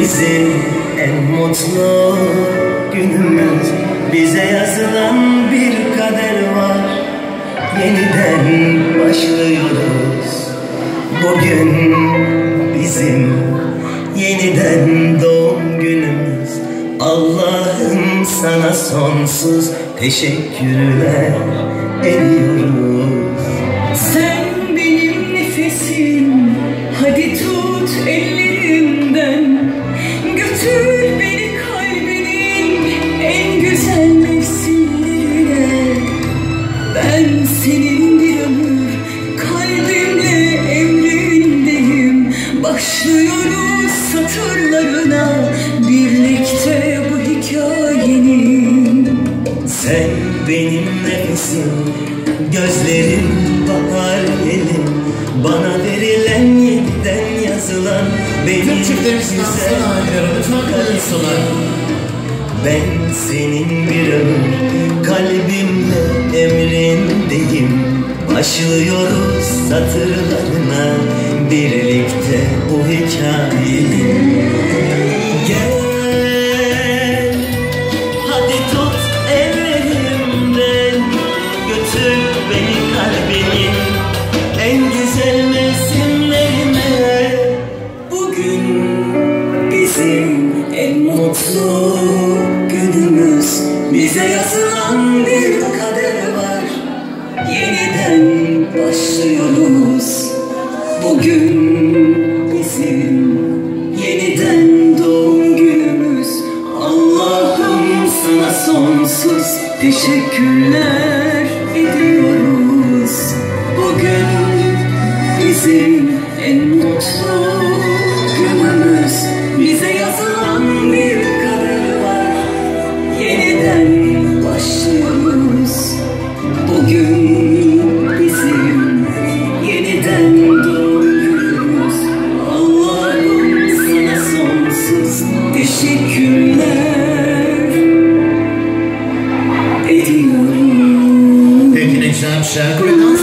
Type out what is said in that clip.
bizim en mutlu günümüz. Bize yazılan bir kader var. Yeniden başlıyoruz. Bugün bizim yeniden doğum günümüz. Allah'ım sana sonsuz teşekkürler ediyorum. Benim nefesim, gözlerim bahar yelim Bana verilen yeniden yazılan benim Tüm çiftlerimiz güzel dansın halleri lütfen buyursunlar. Ben senin bir ömür kalbimle emrindeyim. Başlıyoruz satırlarına birlikte bu hikayenin Bize yazılan bir kader var. Yeniden başlıyoruz. Bugün bizim yeniden doğum günümüz. Allah'ım sana sonsuz teşekkürler ediyoruz. Bugün bizim en mutlu ediyorum